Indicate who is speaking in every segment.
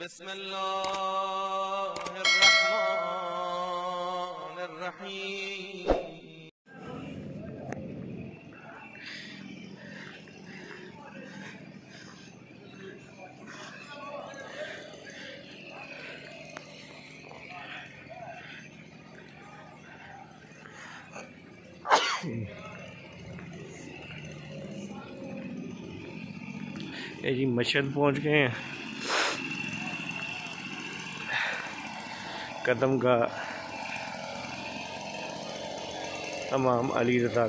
Speaker 1: بسم الله الرحمن الرحيم
Speaker 2: ये जी मशहद पहुंच गए हैं कदम का तमाम अली रज़ा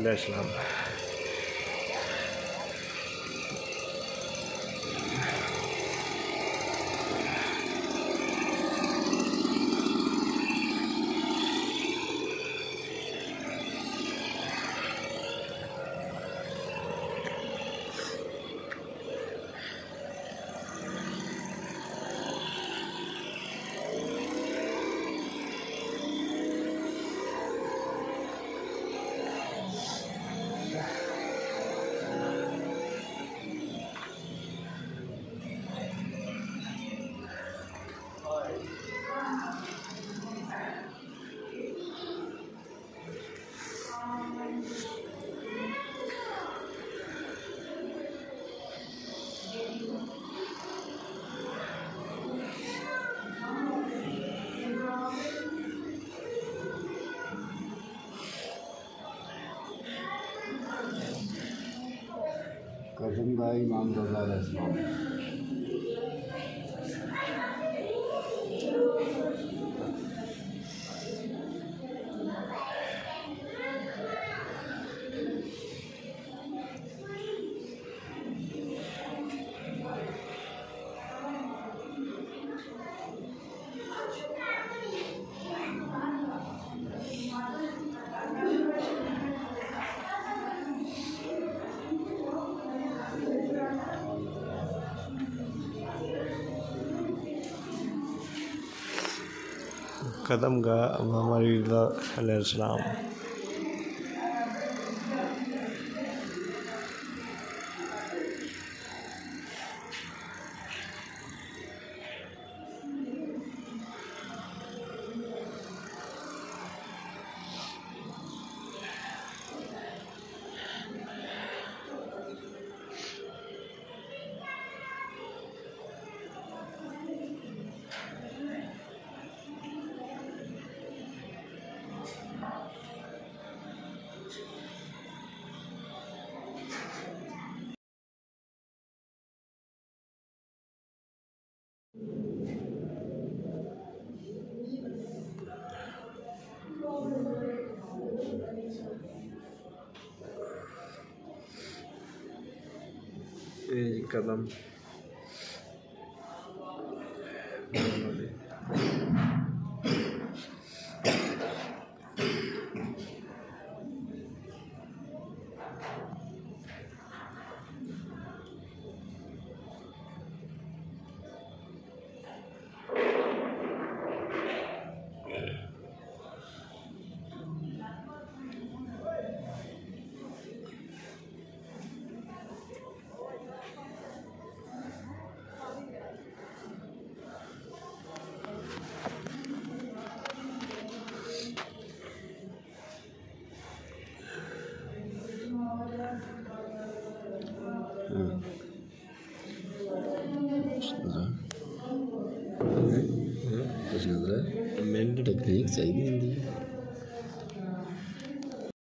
Speaker 3: કાસિમભાઈ ઇમામ રજા રસમાં
Speaker 2: कदम का इमाम अली Ey kadam. मुझे
Speaker 3: लग रहा है। टेक्निक चाहिए